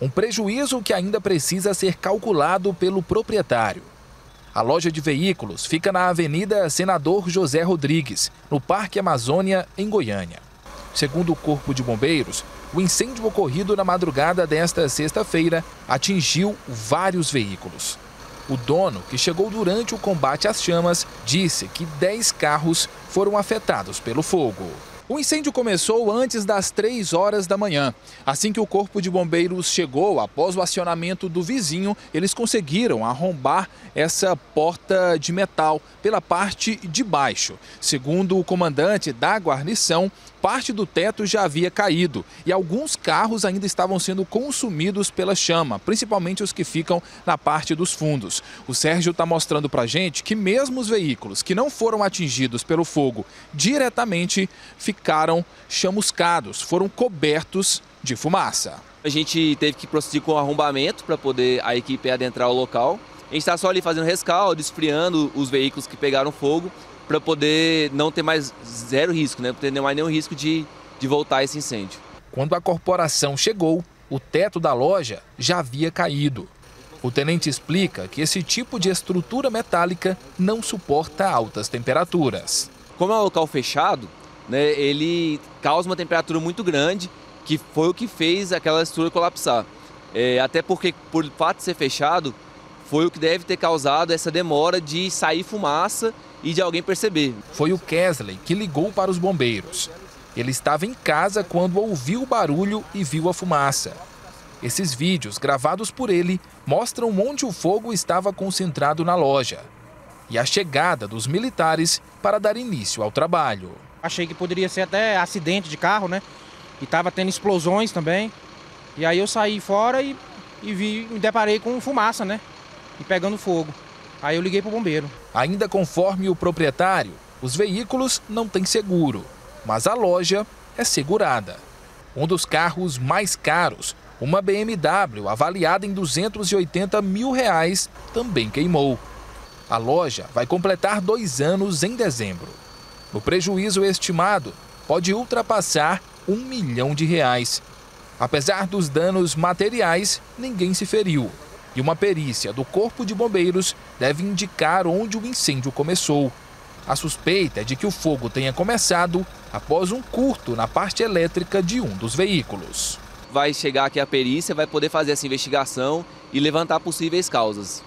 Um prejuízo que ainda precisa ser calculado pelo proprietário. A loja de veículos fica na Avenida Senador José Rodrigues, no Parque Amazônia, em Goiânia. Segundo o Corpo de Bombeiros, o incêndio ocorrido na madrugada desta sexta-feira atingiu vários veículos. O dono, que chegou durante o combate às chamas, disse que 10 carros foram afetados pelo fogo. O incêndio começou antes das 3 horas da manhã. Assim que o corpo de bombeiros chegou, após o acionamento do vizinho, eles conseguiram arrombar essa porta de metal pela parte de baixo. Segundo o comandante da guarnição, parte do teto já havia caído e alguns carros ainda estavam sendo consumidos pela chama, principalmente os que ficam na parte dos fundos. O Sérgio está mostrando para gente que mesmo os veículos que não foram atingidos pelo fogo diretamente ficaram chamuscados, foram cobertos de fumaça. A gente teve que prosseguir com o arrombamento para poder a equipe adentrar o local. A gente está só ali fazendo rescaldo, esfriando os veículos que pegaram fogo para poder não ter mais zero risco, né? Para ter mais nenhum risco de, de voltar esse incêndio. Quando a corporação chegou, o teto da loja já havia caído. O tenente explica que esse tipo de estrutura metálica não suporta altas temperaturas. Como é um local fechado, né, ele causa uma temperatura muito grande, que foi o que fez aquela estrutura colapsar. É, até porque, por fato de ser fechado, foi o que deve ter causado essa demora de sair fumaça e de alguém perceber. Foi o Kesley que ligou para os bombeiros. Ele estava em casa quando ouviu o barulho e viu a fumaça. Esses vídeos, gravados por ele, mostram onde o fogo estava concentrado na loja e a chegada dos militares para dar início ao trabalho. Achei que poderia ser até acidente de carro, né? E estava tendo explosões também. E aí eu saí fora e, e vi, me deparei com fumaça, né? E pegando fogo. Aí eu liguei para o bombeiro. Ainda conforme o proprietário, os veículos não têm seguro, mas a loja é segurada. Um dos carros mais caros, uma BMW avaliada em 280 mil reais, também queimou. A loja vai completar dois anos em dezembro. O prejuízo estimado pode ultrapassar um milhão de reais. Apesar dos danos materiais, ninguém se feriu. E uma perícia do Corpo de Bombeiros deve indicar onde o incêndio começou. A suspeita é de que o fogo tenha começado após um curto na parte elétrica de um dos veículos. Vai chegar aqui a perícia, vai poder fazer essa investigação e levantar possíveis causas.